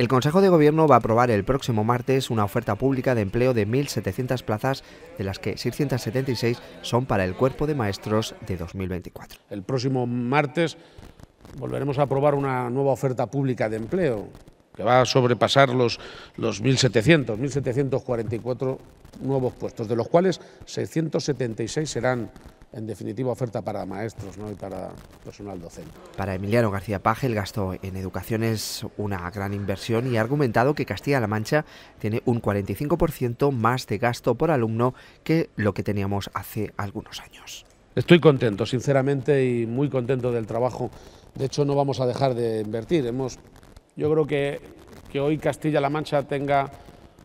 El Consejo de Gobierno va a aprobar el próximo martes una oferta pública de empleo de 1.700 plazas, de las que 676 son para el cuerpo de maestros de 2024. El próximo martes volveremos a aprobar una nueva oferta pública de empleo que va a sobrepasar los, los 1.700, 1.744 nuevos puestos, de los cuales 676 serán en definitiva oferta para maestros ¿no? y para personal docente. Para Emiliano García Paje el gasto en educación es una gran inversión y ha argumentado que Castilla-La Mancha tiene un 45% más de gasto por alumno que lo que teníamos hace algunos años. Estoy contento, sinceramente, y muy contento del trabajo. De hecho, no vamos a dejar de invertir. Hemos, yo creo que, que hoy Castilla-La Mancha tenga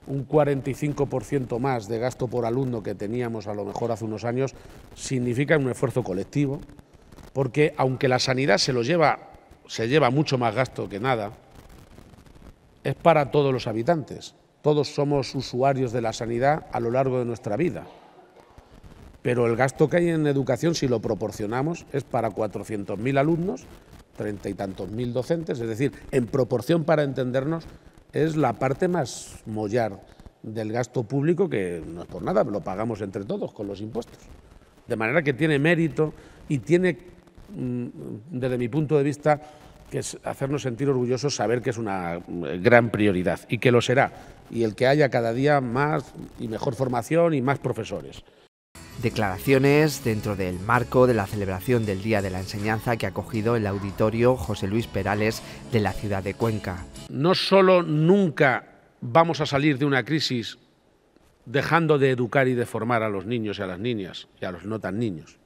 un 45% más de gasto por alumno que teníamos a lo mejor hace unos años, significa un esfuerzo colectivo, porque aunque la sanidad se lo lleva, se lleva mucho más gasto que nada, es para todos los habitantes. Todos somos usuarios de la sanidad a lo largo de nuestra vida. Pero el gasto que hay en educación, si lo proporcionamos, es para 400.000 alumnos, treinta y tantos mil docentes, es decir, en proporción para entendernos, es la parte más mollar del gasto público que no es por nada, lo pagamos entre todos con los impuestos. De manera que tiene mérito y tiene, mm, desde mi punto de vista, que es hacernos sentir orgullosos saber que es una eh, gran prioridad y que lo será. Y el que haya cada día más y mejor formación y más profesores. Declaraciones dentro del marco de la celebración del Día de la Enseñanza que ha acogido el auditorio José Luis Perales de la ciudad de Cuenca. No solo nunca vamos a salir de una crisis dejando de educar y de formar a los niños y a las niñas y a los no tan niños,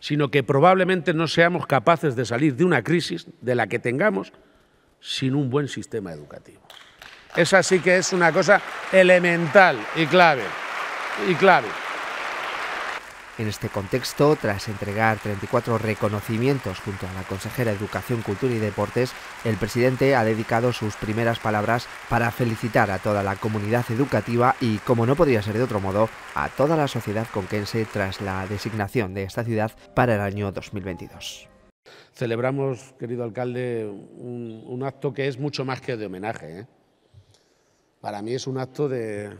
sino que probablemente no seamos capaces de salir de una crisis de la que tengamos sin un buen sistema educativo. Esa sí que es una cosa elemental y clave, y clave. En este contexto, tras entregar 34 reconocimientos junto a la consejera Educación, Cultura y Deportes, el presidente ha dedicado sus primeras palabras para felicitar a toda la comunidad educativa y, como no podría ser de otro modo, a toda la sociedad conquense tras la designación de esta ciudad para el año 2022. Celebramos, querido alcalde, un, acto que es mucho más que de homenaje. ¿eh? Para mí es un acto de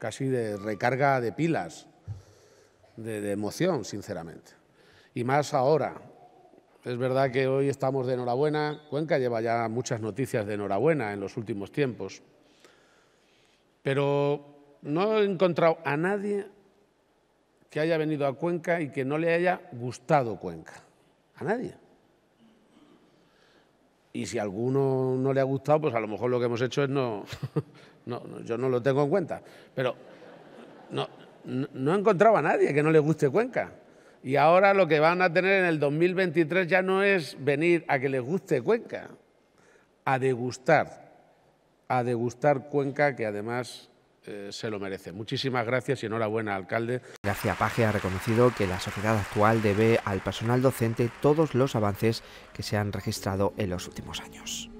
casi de recarga de pilas de, emoción, sinceramente. Y más ahora. Es verdad que hoy estamos de enhorabuena. Cuenca lleva ya muchas noticias de enhorabuena en los últimos tiempos. Pero no he encontrado a nadie que haya venido a Cuenca y que no le haya gustado Cuenca. A nadie. Y si a alguno no le ha gustado, pues a lo mejor lo que hemos hecho es no, no yo no lo tengo en cuenta. Pero no, no, he encontrado a nadie que no le guste Cuenca. Y ahora lo que van a tener en el 2023 ya no es venir a que les guste Cuenca, a degustar, a degustar Cuenca, que además eh, se lo merece. Muchísimas gracias y enhorabuena, alcalde. Gracia Paje ha reconocido que la sociedad actual debe al personal docente todos los avances que se han registrado en los últimos años.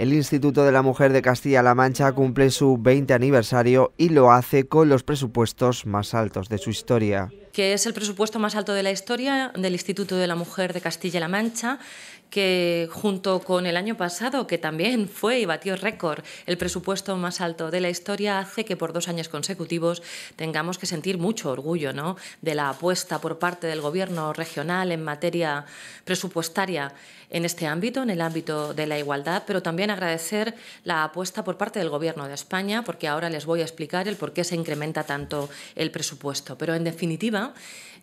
El Instituto de la Mujer de Castilla-La Mancha cumple su 20 aniversario y lo hace con los presupuestos más altos de su historia. Que es el presupuesto más alto de la historia del Instituto de la Mujer de Castilla-La Mancha que junto con el año pasado, que también fue y batió récord el presupuesto más alto de la historia, hace que por dos años consecutivos tengamos que sentir mucho orgullo ¿no? de la apuesta por parte del Gobierno regional en materia presupuestaria en este ámbito, en el ámbito de la igualdad, pero también agradecer la apuesta por parte del Gobierno de España, porque ahora les voy a explicar el por qué se incrementa tanto el presupuesto. Pero en definitiva,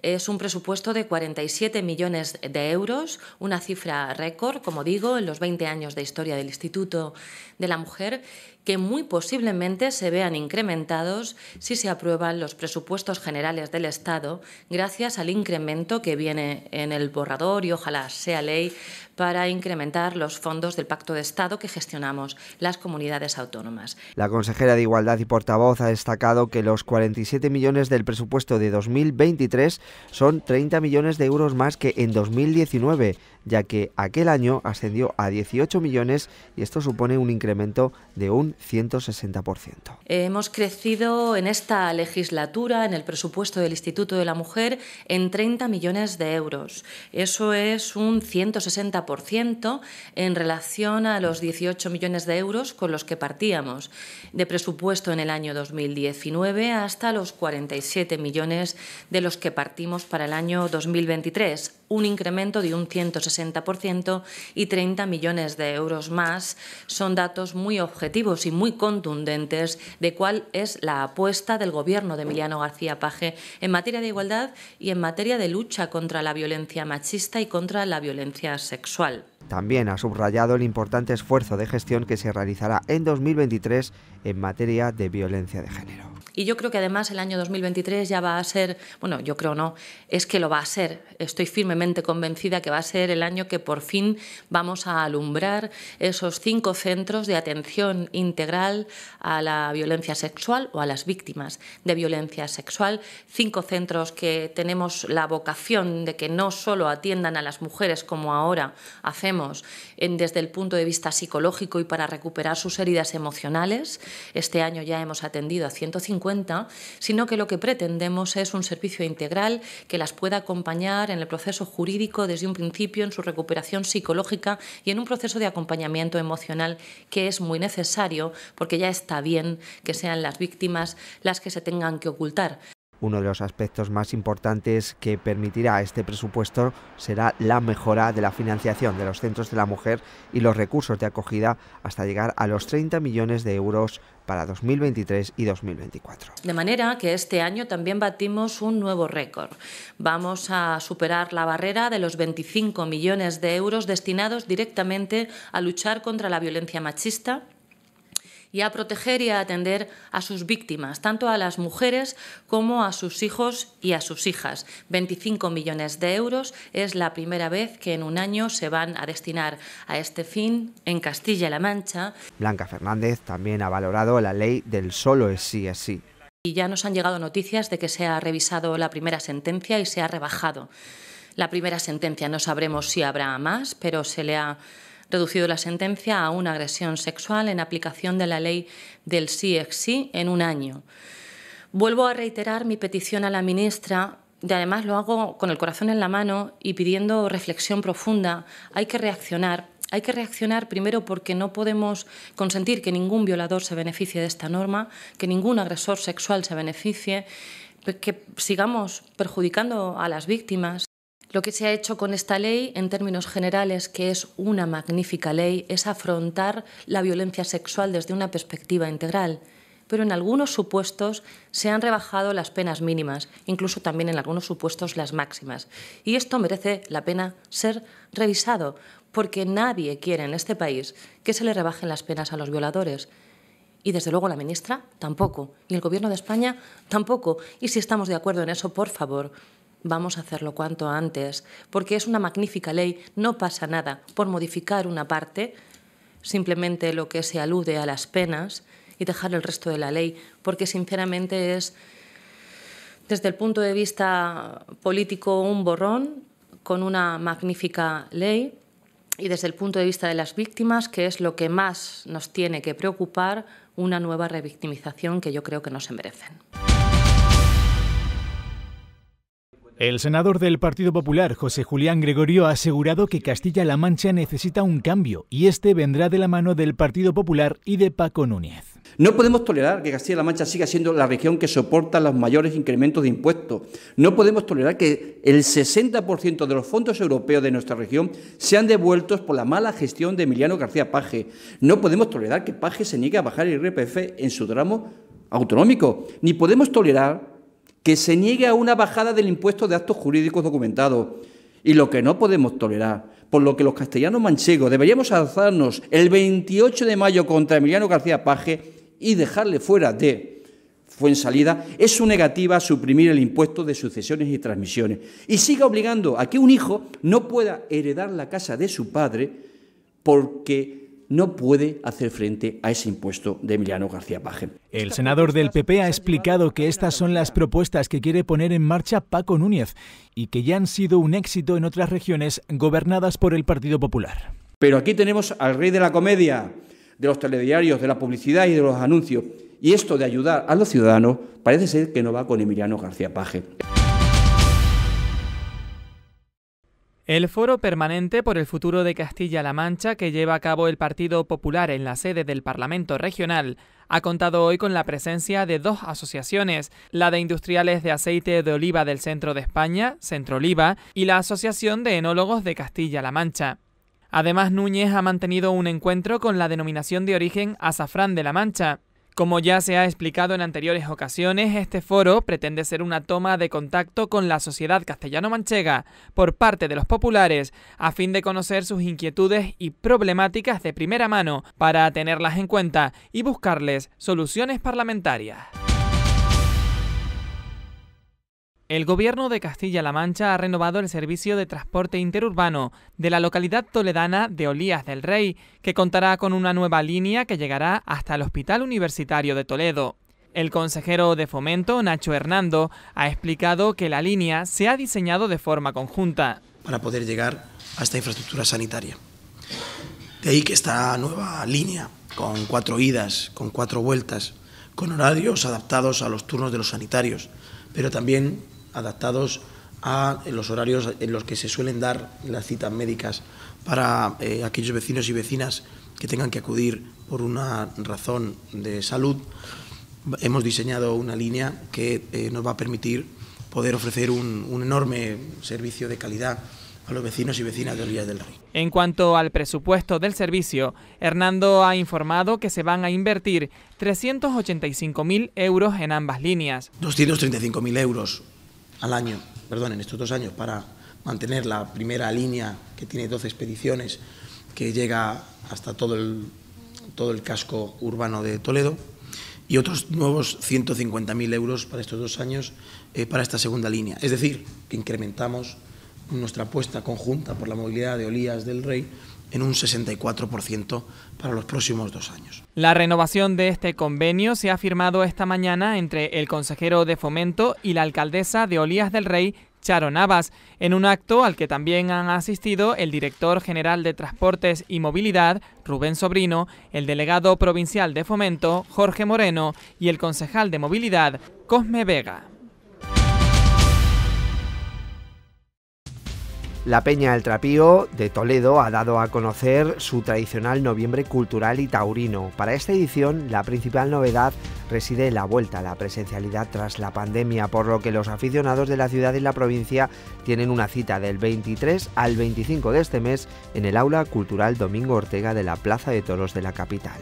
es un presupuesto de 47 millones de euros, una cifra récord, como digo, en los 20 años de historia del Instituto de la Mujer, que muy posiblemente se vean incrementados si se aprueban los presupuestos generales del Estado, gracias al incremento que viene en el borrador y ojalá sea ley para incrementar los fondos del Pacto de Estado que gestionamos las comunidades autónomas. La consejera de Igualdad y portavoz ha destacado que los 47 millones del presupuesto de 2020 2023 son 30 millones de euros más que en 2019, ya que aquel año ascendió a 18 millones y esto supone un incremento de un 160%. Hemos crecido en esta legislatura, en el presupuesto del Instituto de la Mujer, en 30 millones de euros. Eso es un 160% en relación a los 18 millones de euros con los que partíamos de presupuesto en el año 2019 hasta los 47 millones de los que partimos para el año 2023, un incremento de un 160% y 30 millones de euros más. Son datos muy objetivos y muy contundentes de cuál es la apuesta del Gobierno de Emiliano García Paje en materia de igualdad y en materia de lucha contra la violencia machista y contra la violencia sexual. También ha subrayado el importante esfuerzo de gestión que se realizará en 2023 en materia de violencia de género. Y yo creo que además el año 2023 ya va a ser, bueno, yo creo no, es que lo va a ser. Estoy firmemente convencida que va a ser el año que por fin vamos a alumbrar esos cinco centros de atención integral a la violencia sexual o a las víctimas de violencia sexual. Cinco centros que tenemos la vocación de que no solo atiendan a las mujeres como ahora hacemos desde el punto de vista psicológico y para recuperar sus heridas emocionales. Este año ya hemos atendido a 150 sino que lo que pretendemos es un servicio integral que las pueda acompañar en el proceso jurídico desde un principio, en su recuperación psicológica y en un proceso de acompañamiento emocional que es muy necesario porque ya está bien que sean las víctimas las que se tengan que ocultar. Uno de los aspectos más importantes que permitirá este presupuesto será la mejora de la financiación de los centros de la mujer y los recursos de acogida hasta llegar a los 30 millones de euros para 2023 y 2024. De manera que este año también batimos un nuevo récord. Vamos a superar la barrera de los 25 millones de euros destinados directamente a luchar contra la violencia machista y a proteger y a atender a sus víctimas, tanto a las mujeres como a sus hijos y a sus hijas. 25 millones de euros es la primera vez que en un año se van a destinar a este fin en Castilla-La Mancha. Blanca Fernández también ha valorado la ley del solo es sí es sí. Y ya nos han llegado noticias de que se ha revisado la primera sentencia y se ha rebajado. La primera sentencia no sabremos si habrá más, pero se le ha reducido la sentencia a una agresión sexual en aplicación de la ley del sí es sí en un año. Vuelvo a reiterar mi petición a la ministra y además lo hago con el corazón en la mano y pidiendo reflexión profunda. Hay que reaccionar. Hay que reaccionar primero porque no podemos consentir que ningún violador se beneficie de esta norma, que ningún agresor sexual se beneficie, que sigamos perjudicando a las víctimas. Lo que se ha hecho con esta ley, en términos generales, que es una magnífica ley, es afrontar la violencia sexual desde una perspectiva integral. Pero en algunos supuestos se han rebajado las penas mínimas, incluso también en algunos supuestos las máximas. Y esto merece la pena ser revisado, porque nadie quiere en este país que se le rebajen las penas a los violadores. Y desde luego la ministra tampoco. Y el Gobierno de España tampoco. Y si estamos de acuerdo en eso, por favor, vamos a hacerlo cuanto antes, porque es una magnífica ley, no pasa nada por modificar una parte, simplemente lo que se alude a las penas y dejar el resto de la ley, porque sinceramente es, desde el punto de vista político, un borrón con una magnífica ley y desde el punto de vista de las víctimas, que es lo que más nos tiene que preocupar, una nueva revictimización que yo creo que no se merecen. El senador del Partido Popular, José Julián Gregorio, ha asegurado que Castilla-La Mancha necesita un cambio y este vendrá de la mano del Partido Popular y de Paco Núñez. No podemos tolerar que Castilla-La Mancha siga siendo la región que soporta los mayores incrementos de impuestos. No podemos tolerar que el 60% de los fondos europeos de nuestra región sean devueltos por la mala gestión de Emiliano García Paje. No podemos tolerar que Paje se niegue a bajar el IRPF en su tramo autonómico. Ni podemos tolerar que se niegue a una bajada del impuesto de actos jurídicos documentados. Y lo que no podemos tolerar, por lo que los castellanos manchegos deberíamos alzarnos el 28 de mayo contra Emiliano García Paje y dejarle fuera de Fuensalida, es su negativa a suprimir el impuesto de sucesiones y transmisiones y siga obligando a que un hijo no pueda heredar la casa de su padre porque no puede hacer frente a ese impuesto de Emiliano García Paje. El senador del PP ha explicado que estas son las propuestas que quiere poner en marcha Paco Núñez y que ya han sido un éxito en otras regiones gobernadas por el Partido Popular. Pero aquí tenemos al rey de la comedia, de los telediarios, de la publicidad y de los anuncios. Y esto de ayudar a los ciudadanos parece ser que no va con Emiliano García Paje. El foro permanente por el futuro de Castilla-La Mancha que lleva a cabo el Partido Popular en la sede del Parlamento Regional ha contado hoy con la presencia de dos asociaciones, la de Industriales de Aceite de Oliva del Centro de España, Centro Oliva, y la Asociación de Enólogos de Castilla-La Mancha. Además, Núñez ha mantenido un encuentro con la denominación de origen Azafrán de la Mancha, como ya se ha explicado en anteriores ocasiones, este foro pretende ser una toma de contacto con la sociedad castellano-manchega por parte de los populares a fin de conocer sus inquietudes y problemáticas de primera mano para tenerlas en cuenta y buscarles soluciones parlamentarias. El gobierno de Castilla-La Mancha ha renovado el servicio de transporte interurbano de la localidad toledana de Olías del Rey, que contará con una nueva línea que llegará hasta el Hospital Universitario de Toledo. El consejero de Fomento, Nacho Hernando, ha explicado que la línea se ha diseñado de forma conjunta. Para poder llegar a esta infraestructura sanitaria. De ahí que esta nueva línea, con cuatro idas, con cuatro vueltas, con horarios adaptados a los turnos de los sanitarios, pero también adaptados a los horarios en los que se suelen dar las citas médicas para eh, aquellos vecinos y vecinas que tengan que acudir por una razón de salud. Hemos diseñado una línea que eh, nos va a permitir poder ofrecer un, un enorme servicio de calidad a los vecinos y vecinas de Orillas del Rey. En cuanto al presupuesto del servicio, Hernando ha informado que se van a invertir 385.000 euros en ambas líneas. 235.000 euros al año, perdón, en estos dos años, para mantener la primera línea que tiene 12 expediciones que llega hasta todo el, todo el casco urbano de Toledo y otros nuevos 150.000 euros para estos dos años eh, para esta segunda línea. Es decir, que incrementamos nuestra apuesta conjunta por la movilidad de Olías del Rey en un 64% para los próximos dos años. La renovación de este convenio se ha firmado esta mañana entre el consejero de Fomento y la alcaldesa de Olías del Rey, Charo Navas, en un acto al que también han asistido el director general de Transportes y Movilidad, Rubén Sobrino, el delegado provincial de Fomento, Jorge Moreno, y el concejal de Movilidad, Cosme Vega. La Peña El Trapío de Toledo ha dado a conocer su tradicional noviembre cultural y taurino. Para esta edición, la principal novedad reside en la vuelta a la presencialidad tras la pandemia, por lo que los aficionados de la ciudad y la provincia tienen una cita del 23 al 25 de este mes en el Aula Cultural Domingo Ortega de la Plaza de Toros de la capital.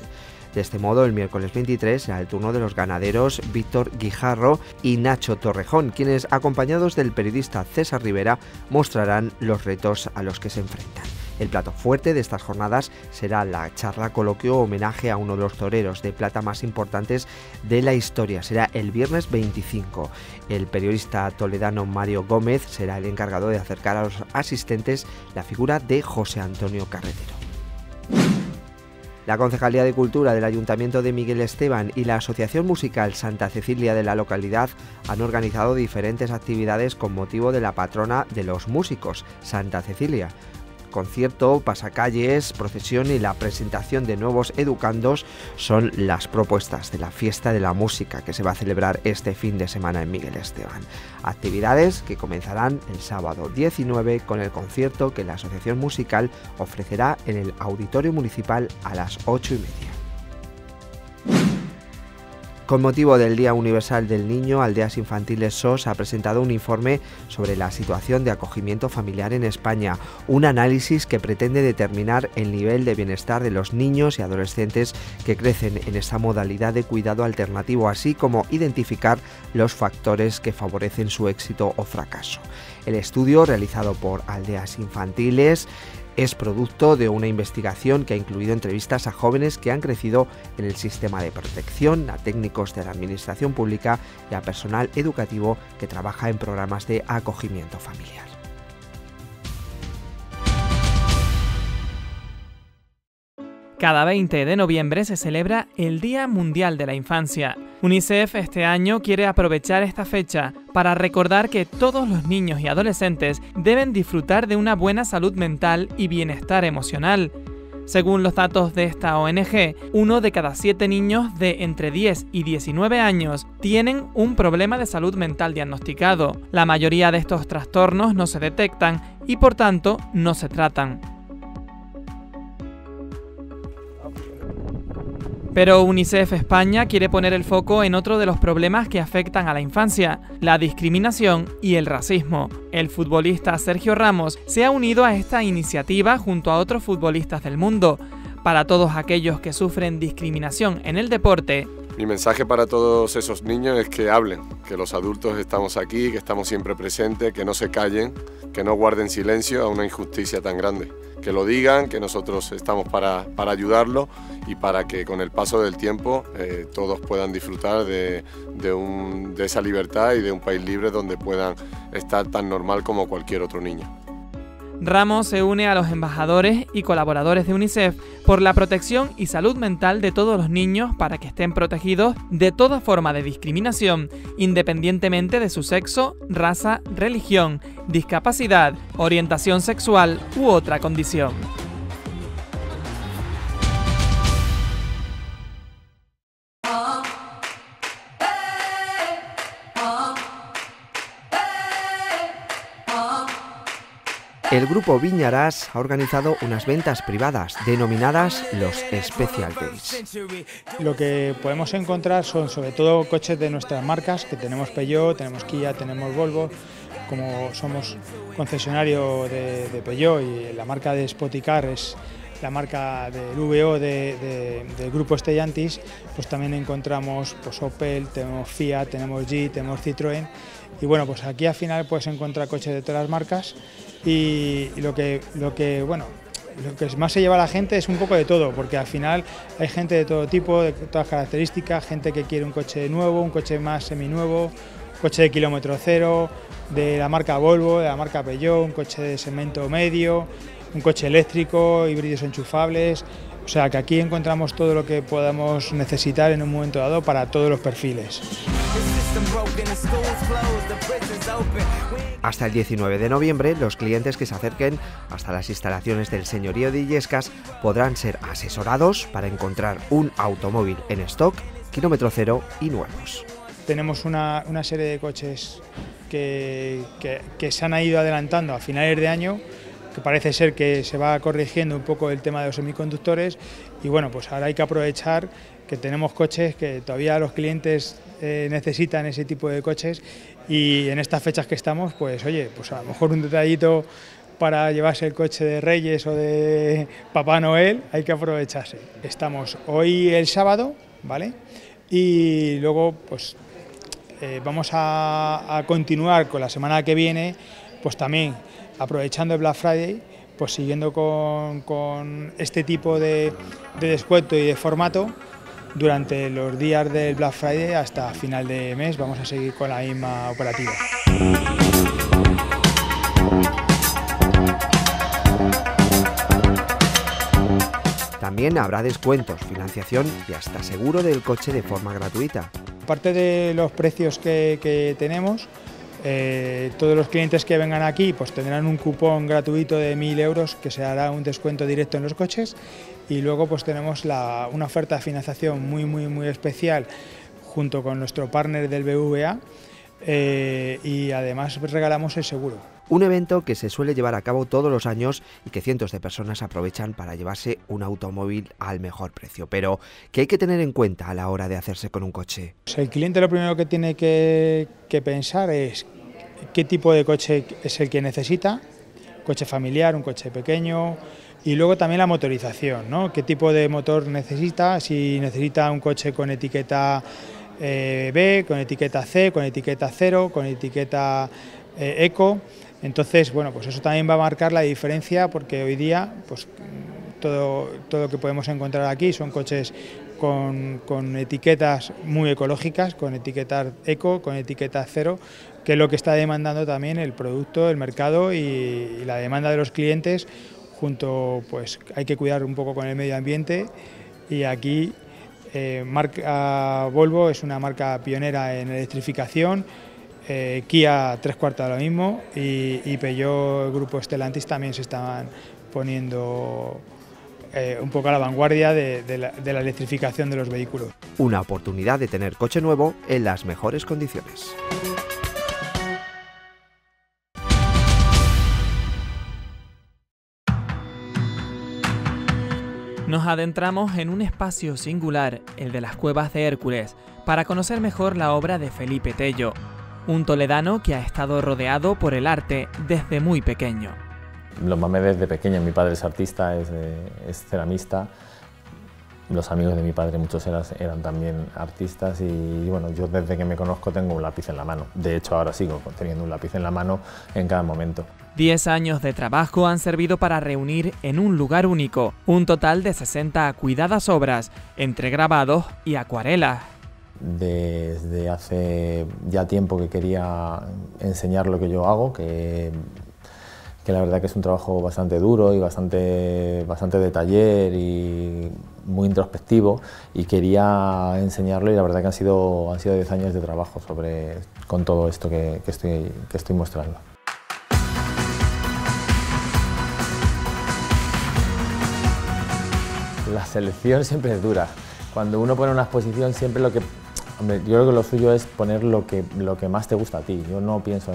De este modo, el miércoles 23 será el turno de los ganaderos Víctor Guijarro y Nacho Torrejón, quienes, acompañados del periodista César Rivera, mostrarán los retos a los que se enfrentan. El plato fuerte de estas jornadas será la charla coloquio homenaje a uno de los toreros de plata más importantes de la historia. Será el viernes 25. El periodista toledano Mario Gómez será el encargado de acercar a los asistentes la figura de José Antonio Carretero. La Concejalía de Cultura del Ayuntamiento de Miguel Esteban y la Asociación Musical Santa Cecilia de la localidad han organizado diferentes actividades con motivo de la patrona de los músicos, Santa Cecilia concierto, pasacalles, procesión y la presentación de nuevos educandos son las propuestas de la fiesta de la música que se va a celebrar este fin de semana en Miguel Esteban. Actividades que comenzarán el sábado 19 con el concierto que la Asociación Musical ofrecerá en el Auditorio Municipal a las 8 y media. Con motivo del Día Universal del Niño, Aldeas Infantiles SOS ha presentado un informe sobre la situación de acogimiento familiar en España, un análisis que pretende determinar el nivel de bienestar de los niños y adolescentes que crecen en esta modalidad de cuidado alternativo, así como identificar los factores que favorecen su éxito o fracaso. El estudio realizado por Aldeas Infantiles es producto de una investigación que ha incluido entrevistas a jóvenes que han crecido en el sistema de protección, a técnicos de la administración pública y a personal educativo que trabaja en programas de acogimiento familiar. Cada 20 de noviembre se celebra el Día Mundial de la Infancia. UNICEF este año quiere aprovechar esta fecha para recordar que todos los niños y adolescentes deben disfrutar de una buena salud mental y bienestar emocional. Según los datos de esta ONG, uno de cada siete niños de entre 10 y 19 años tienen un problema de salud mental diagnosticado. La mayoría de estos trastornos no se detectan y por tanto no se tratan. Pero UNICEF España quiere poner el foco en otro de los problemas que afectan a la infancia, la discriminación y el racismo. El futbolista Sergio Ramos se ha unido a esta iniciativa junto a otros futbolistas del mundo. Para todos aquellos que sufren discriminación en el deporte, mi mensaje para todos esos niños es que hablen, que los adultos estamos aquí, que estamos siempre presentes, que no se callen, que no guarden silencio a una injusticia tan grande. Que lo digan, que nosotros estamos para, para ayudarlo y para que con el paso del tiempo eh, todos puedan disfrutar de, de, de esa libertad y de un país libre donde puedan estar tan normal como cualquier otro niño. Ramos se une a los embajadores y colaboradores de UNICEF por la protección y salud mental de todos los niños para que estén protegidos de toda forma de discriminación, independientemente de su sexo, raza, religión, discapacidad, orientación sexual u otra condición. El grupo Viñarás ha organizado unas ventas privadas denominadas los Special Days. Lo que podemos encontrar son sobre todo coches de nuestras marcas, que tenemos Peugeot, tenemos Kia, tenemos Volvo, como somos concesionario de, de Peugeot y la marca de Spoticar es la marca del VO de, del grupo Stellantis, pues también encontramos pues, Opel, tenemos Fiat, tenemos Jeep, tenemos Citroën. Y bueno, pues aquí al final puedes encontrar coches de todas las marcas. Y, lo, que, lo que, bueno, lo que más se lleva a la gente es un poco de todo, porque al final hay gente de todo tipo, de todas características, gente que quiere un coche nuevo, un coche más seminuevo, coche de kilómetro cero, de la marca Volvo, de la marca Peugeot, un coche de segmento medio, un coche eléctrico, híbridos enchufables. O sea que aquí encontramos todo lo que podamos necesitar en un momento dado para todos los perfiles. Hasta el 19 de noviembre, los clientes que se acerquen hasta las instalaciones del señorío de Illescas podrán ser asesorados para encontrar un automóvil en stock, kilómetro cero y nuevos. Tenemos una, serie de coches que, que se han ido adelantando a finales de año que parece ser que se va corrigiendo un poco el tema de los semiconductores y bueno, pues ahora hay que aprovechar que tenemos coches que todavía los clientes eh, necesitan ese tipo de coches y en estas fechas que estamos, pues oye, pues a lo mejor un detallito para llevarse el coche de Reyes o de Papá Noel, hay que aprovecharse. Estamos hoy el sábado, ¿vale? Y luego pues eh, vamos a, a continuar con la semana que viene, pues también aprovechando el Black Friday, pues siguiendo con, este tipo de, descuento y de formato, durante los días del Black Friday hasta final de mes vamos a seguir con la misma operativa. También habrá descuentos, financiación y hasta seguro del coche de forma gratuita. Aparte de los precios que tenemos, eh, todos los clientes que vengan aquí pues tendrán un cupón gratuito de 1.000 euros que se hará un descuento directo en los coches y luego pues tenemos una oferta de financiación muy muy muy especial junto con nuestro partner del BVA eh, y además regalamos el seguro. Un evento que se suele llevar a cabo todos los años y que cientos de personas aprovechan para llevarse un automóvil al mejor precio. Pero, ¿qué hay que tener en cuenta a la hora de hacerse con un coche? Pues el cliente lo primero que tiene que, que pensar es qué tipo de coche es el que necesita, coche familiar, un coche pequeño, y luego también la motorización, ¿no? qué tipo de motor necesita, si necesita un coche con etiqueta eh, B, con etiqueta C, con etiqueta 0, con etiqueta eh, eco. Entonces, bueno, pues eso también va a marcar la diferencia porque hoy día, pues todo, todo lo que podemos encontrar aquí son coches con, con, etiquetas muy ecológicas, con etiquetas eco, con etiqueta cero, que es lo que está demandando también el producto, el mercado y, la demanda de los clientes junto pues hay que cuidar un poco con el medio ambiente y aquí eh, marca Volvo es una marca pionera en electrificación, eh, Kia tres cuartos de lo mismo y, y el grupo Stellantis también se estaban poniendo eh, un poco a la vanguardia de la electrificación de los vehículos. Una oportunidad de tener coche nuevo en las mejores condiciones. Nos adentramos en un espacio singular, el de las cuevas de Hércules, para conocer mejor la obra de Felipe Tello, un toledano que ha estado rodeado por el arte desde muy pequeño. Lo mamé desde pequeño, mi padre es artista, es, es ceramista, los amigos de mi padre muchos eran, eran, también artistas y bueno, yo desde que me conozco tengo un lápiz en la mano. De hecho ahora sigo teniendo un lápiz en la mano en cada momento. Diez años de trabajo han servido para reunir en un lugar único un total de 60 cuidadas obras entre grabados y acuarelas. Desde hace ya tiempo que quería enseñar lo que yo hago, que la verdad que es un trabajo bastante duro y bastante, bastante y muy introspectivo y quería enseñarlo y la verdad que han sido, han sido 10 años de trabajo sobre, con todo esto que, estoy, que estoy mostrando. Selección siempre es dura. Cuando uno pone una exposición siempre lo que yo creo que lo suyo es poner lo que, lo que más te gusta a ti. Yo no pienso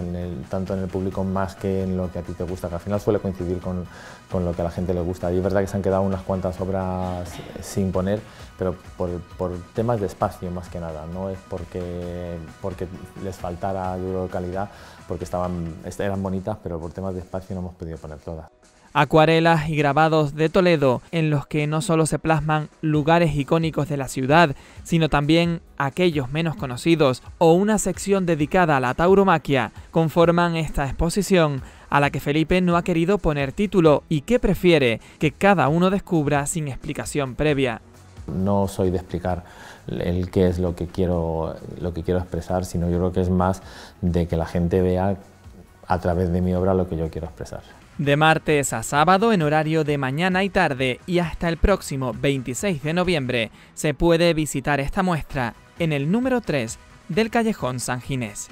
tanto en el público más que en lo que a ti te gusta, que al final suele coincidir con, lo que a la gente le gusta. Y es verdad que se han quedado unas cuantas obras sin poner, pero por, temas de espacio más que nada. No es porque, les faltara yo calidad, porque estaban, eran bonitas, pero por temas de espacio no hemos podido poner todas acuarelas y grabados de Toledo en los que no solo se plasman lugares icónicos de la ciudad, sino también aquellos menos conocidos o una sección dedicada a la tauromaquia conforman esta exposición a la que Felipe no ha querido poner título y que prefiere que cada uno descubra sin explicación previa. No soy de explicar el qué es lo que quiero lo que quiero expresar, sino yo creo que es más de que la gente vea a través de mi obra lo que yo quiero expresar. De martes a sábado en horario de mañana y tarde y hasta el próximo 26 de noviembre se puede visitar esta muestra en el número 3 del Callejón San Ginés.